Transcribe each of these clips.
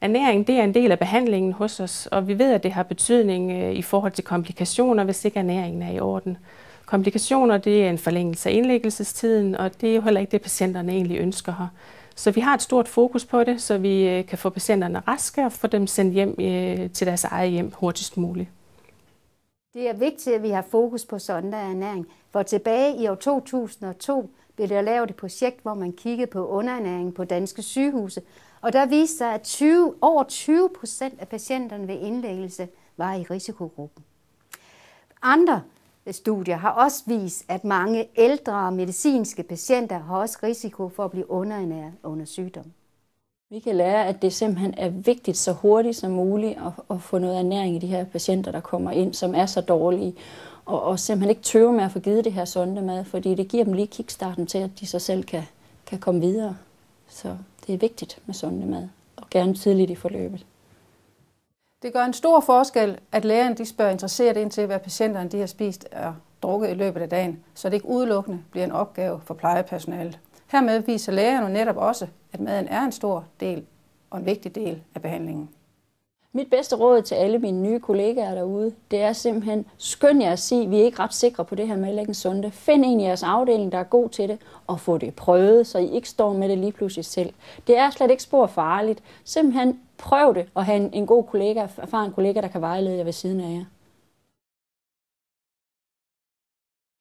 Ernæring det er en del af behandlingen hos os, og vi ved, at det har betydning øh, i forhold til komplikationer, hvis ikke ernæringen er i orden. Komplikationer det er en forlængelse af indlæggelsestiden, og det er jo heller ikke det, patienterne egentlig ønsker her. Så vi har et stort fokus på det, så vi øh, kan få patienterne raske og få dem sendt hjem øh, til deres eget hjem hurtigst muligt. Det er vigtigt, at vi har fokus på ernæring, for tilbage i år 2002 blev der lavet et projekt, hvor man kiggede på underernæring på danske sygehuse, og der viste sig, at 20, over 20 procent af patienterne ved indlæggelse var i risikogruppen. Andre studier har også vist, at mange ældre medicinske patienter har også risiko for at blive underernæret under sygdom. Vi kan lære, at det simpelthen er vigtigt så hurtigt som muligt at, at få noget ernæring i de her patienter, der kommer ind, som er så dårlige. Og, og simpelthen ikke tøve med at få givet det her sondemad, fordi det giver dem lige kickstarten til, at de så selv kan, kan komme videre. Så det er vigtigt med sondemad, og gerne tidligt i forløbet. Det gør en stor forskel, at lægerne de spørger interesseret ind til, hvad patienterne de har spist og drukket i løbet af dagen, så det ikke udelukkende bliver en opgave for plejepersonalet. Hermed viser lægerne netop også, at maden er en stor del og en vigtig del af behandlingen. Mit bedste råd til alle mine nye kollegaer derude, det er simpelthen, skynd jer at sige, at vi er ikke ret sikre på det her med at lægge en sunde. Find en i jeres afdeling, der er god til det, og få det prøvet, så I ikke står med det lige pludselig selv. Det er slet ikke spor farligt. Simpelthen prøv det, og have en, en god kollega, erfaren kollega, der kan vejlede jer ved siden af jer.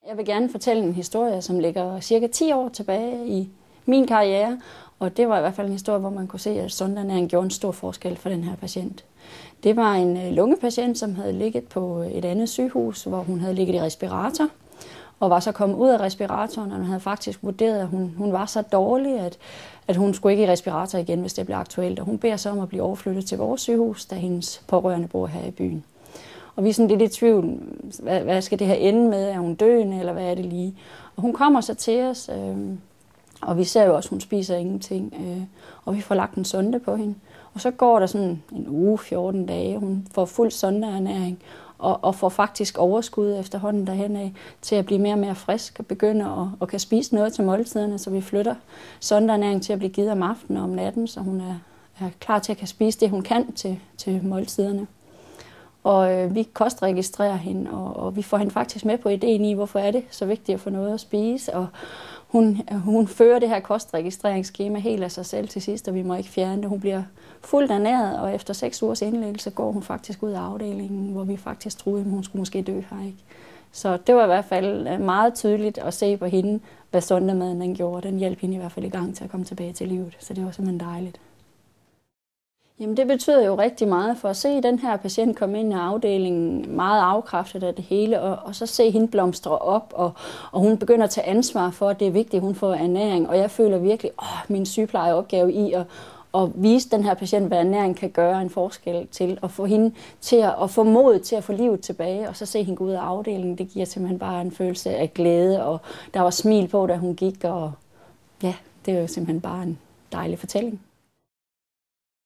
Jeg vil gerne fortælle en historie, som ligger cirka 10 år tilbage i min karriere, og det var i hvert fald en historie, hvor man kunne se, at sondernæring gjorde en stor forskel for den her patient. Det var en øh, lungepatient, som havde ligget på øh, et andet sygehus, hvor hun havde ligget i respirator, og var så kommet ud af respiratoren, og man havde faktisk vurderet, at hun, hun var så dårlig, at, at hun skulle ikke i respirator igen, hvis det blev aktuelt. Og hun beder så om at blive overflyttet til vores sygehus, da hendes pårørende bor her i byen. Og vi er sådan lidt i tvivl, hvad, hvad skal det her ende med? Er hun døende, eller hvad er det lige? Og hun kommer så til os, øh, og vi ser jo også, at hun spiser ingenting. Øh, og vi får lagt en sonde på hende. Og så går der sådan en uge, 14 dage, hun får fuld sondeernæring, og, og får faktisk overskud efterhånden derhen af, til at blive mere og mere frisk og begynde at og kan spise noget til måltiderne, så vi flytter sondeernæring til at blive givet om aftenen og om natten, så hun er, er klar til at kan spise det, hun kan til, til måltiderne. Og øh, vi kostregistrerer hende, og, og vi får hende faktisk med på ideen i, hvorfor er det så vigtigt at få noget at spise. Og hun, hun fører det her kostregistreringsskema helt af sig selv til sidst, og vi må ikke fjerne det. Hun bliver fuldt ernæret, og efter seks ugers indlæggelse går hun faktisk ud af afdelingen, hvor vi faktisk troede, at hun skulle måske dø her. Ikke? Så det var i hvert fald øh, meget tydeligt at se på hende, hvad sondemaden den gjorde. Den hjalp hende i hvert fald i gang til at komme tilbage til livet, så det var simpelthen dejligt. Jamen det betyder jo rigtig meget for at se den her patient komme ind i afdelingen meget afkræftet af det hele, og, og så se hende blomstre op, og, og hun begynder at tage ansvar for, at det er vigtigt, at hun får ernæring. Og jeg føler virkelig, åh, min sygeplejeopgave i at, at vise den her patient, hvad ernæring kan gøre en forskel til, og få hende til at, at få mod til at få livet tilbage, og så se hende gå ud af afdelingen, det giver simpelthen bare en følelse af glæde, og der var smil på, da hun gik, og ja, det er jo simpelthen bare en dejlig fortælling.